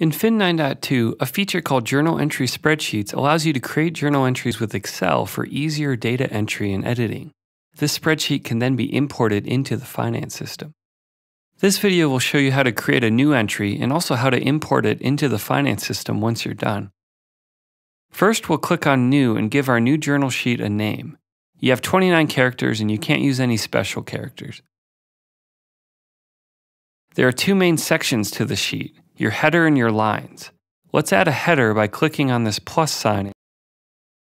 In Fin 9.2, a feature called Journal Entry Spreadsheets allows you to create journal entries with Excel for easier data entry and editing. This spreadsheet can then be imported into the finance system. This video will show you how to create a new entry and also how to import it into the finance system once you're done. First, we'll click on New and give our new journal sheet a name. You have 29 characters and you can't use any special characters. There are two main sections to the sheet your header and your lines. Let's add a header by clicking on this plus sign.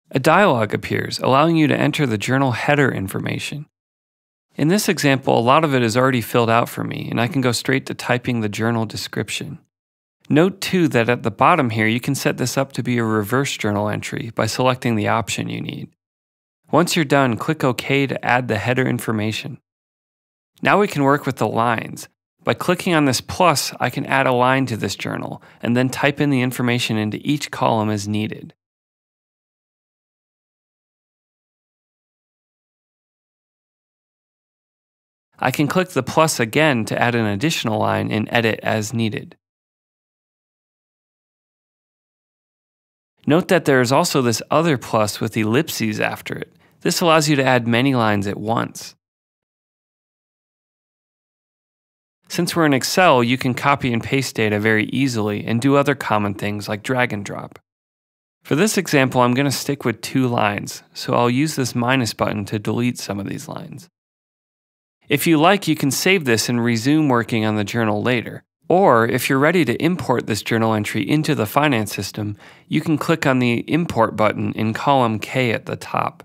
A dialog appears, allowing you to enter the journal header information. In this example, a lot of it is already filled out for me, and I can go straight to typing the journal description. Note too that at the bottom here, you can set this up to be a reverse journal entry by selecting the option you need. Once you're done, click OK to add the header information. Now we can work with the lines. By clicking on this plus, I can add a line to this journal and then type in the information into each column as needed. I can click the plus again to add an additional line and edit as needed. Note that there is also this other plus with ellipses after it. This allows you to add many lines at once. Since we're in Excel, you can copy and paste data very easily and do other common things like drag and drop. For this example, I'm going to stick with two lines, so I'll use this minus button to delete some of these lines. If you like, you can save this and resume working on the journal later. Or if you're ready to import this journal entry into the finance system, you can click on the Import button in column K at the top.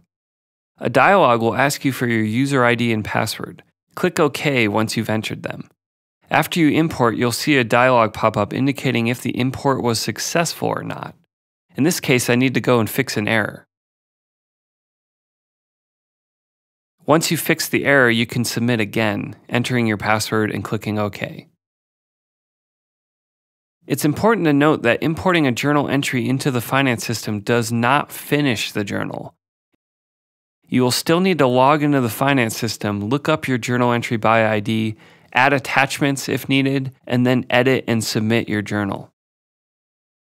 A dialog will ask you for your user ID and password. Click OK once you've entered them. After you import, you'll see a dialog pop up indicating if the import was successful or not. In this case, I need to go and fix an error. Once you fix the error, you can submit again, entering your password and clicking OK. It's important to note that importing a journal entry into the finance system does not finish the journal. You will still need to log into the finance system, look up your journal entry by ID, add attachments if needed, and then edit and submit your journal.